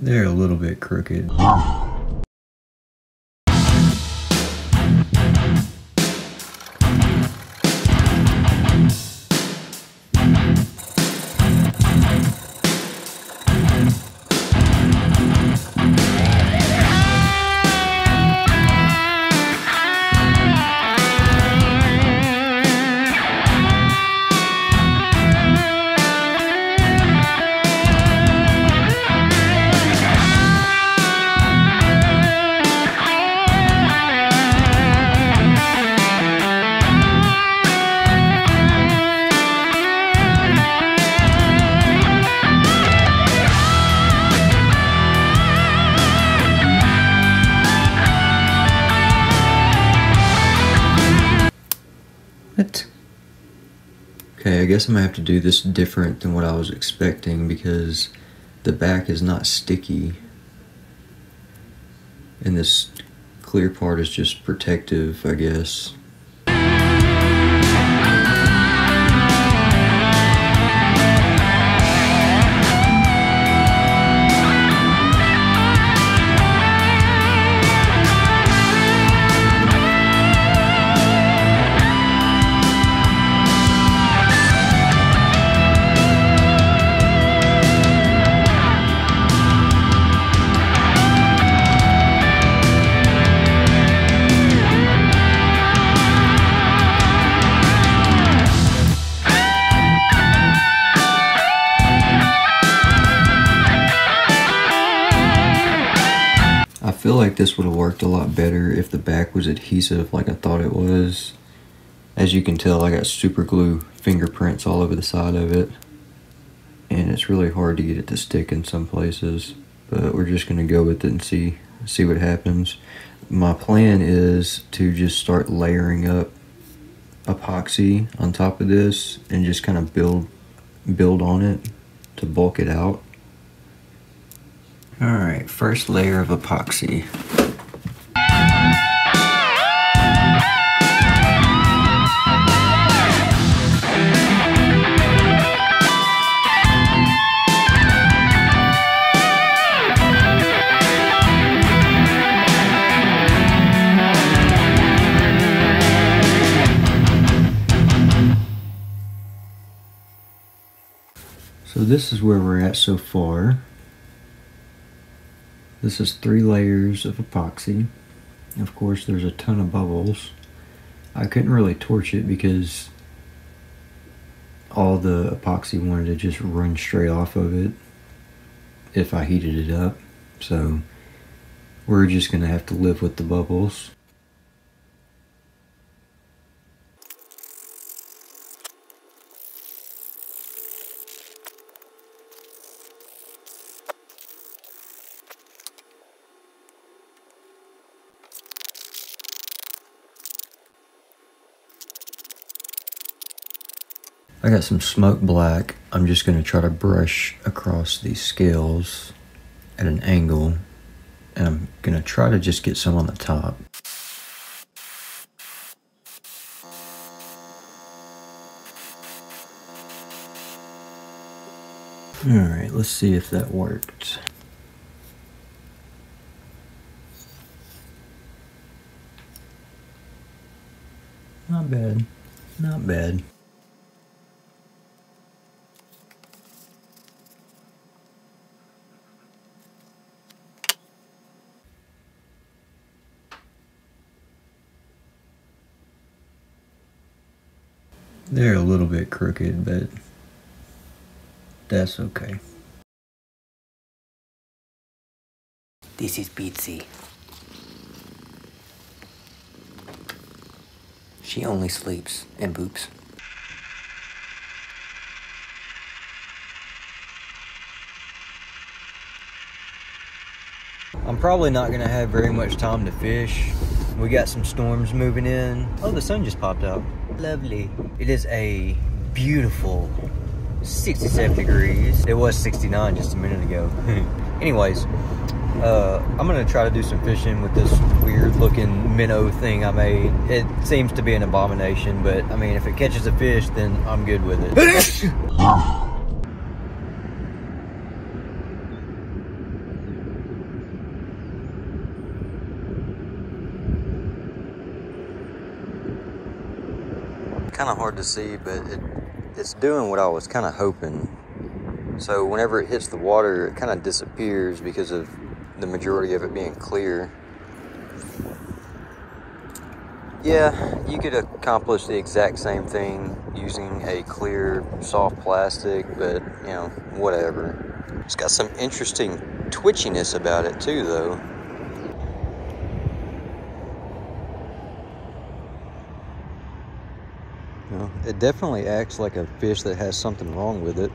They're a little bit crooked. What? Okay, I guess I'm gonna have to do this different than what I was expecting because the back is not sticky. And this clear part is just protective, I guess. Like this would have worked a lot better if the back was adhesive like I thought it was. As you can tell, I got super glue fingerprints all over the side of it. And it's really hard to get it to stick in some places. But we're just going to go with it and see, see what happens. My plan is to just start layering up epoxy on top of this and just kind of build build on it to bulk it out. Alright, first layer of epoxy. So this is where we're at so far. This is three layers of epoxy. Of course, there's a ton of bubbles. I couldn't really torch it because all the epoxy wanted to just run straight off of it if I heated it up. So we're just going to have to live with the bubbles. I got some smoke black. I'm just going to try to brush across these scales at an angle. And I'm going to try to just get some on the top. Alright, let's see if that worked. Not bad. Not bad. They're a little bit crooked, but that's okay. This is Bitsy. She only sleeps and boops. I'm probably not gonna have very much time to fish. We got some storms moving in. Oh, the sun just popped out. Lovely. It is a beautiful 67 degrees. It was 69 just a minute ago. Anyways, uh, I'm gonna try to do some fishing with this weird looking minnow thing I made. It seems to be an abomination, but I mean, if it catches a fish, then I'm good with it. kind of hard to see, but it, it's doing what I was kind of hoping. So whenever it hits the water, it kind of disappears because of the majority of it being clear. Yeah, you could accomplish the exact same thing using a clear, soft plastic, but you know, whatever. It's got some interesting twitchiness about it too, though. You know, it definitely acts like a fish that has something wrong with it.